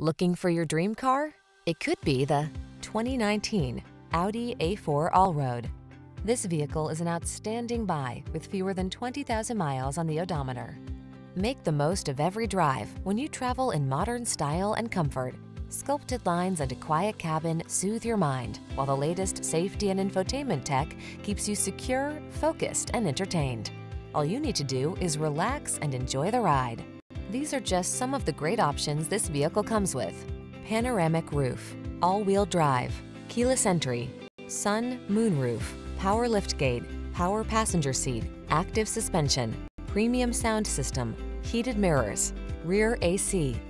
Looking for your dream car? It could be the 2019 Audi A4 Allroad. This vehicle is an outstanding buy with fewer than 20,000 miles on the odometer. Make the most of every drive when you travel in modern style and comfort. Sculpted lines and a quiet cabin soothe your mind, while the latest safety and infotainment tech keeps you secure, focused, and entertained. All you need to do is relax and enjoy the ride. These are just some of the great options this vehicle comes with. Panoramic roof, all-wheel drive, keyless entry, sun, moonroof, power liftgate, power passenger seat, active suspension, premium sound system, heated mirrors, rear AC,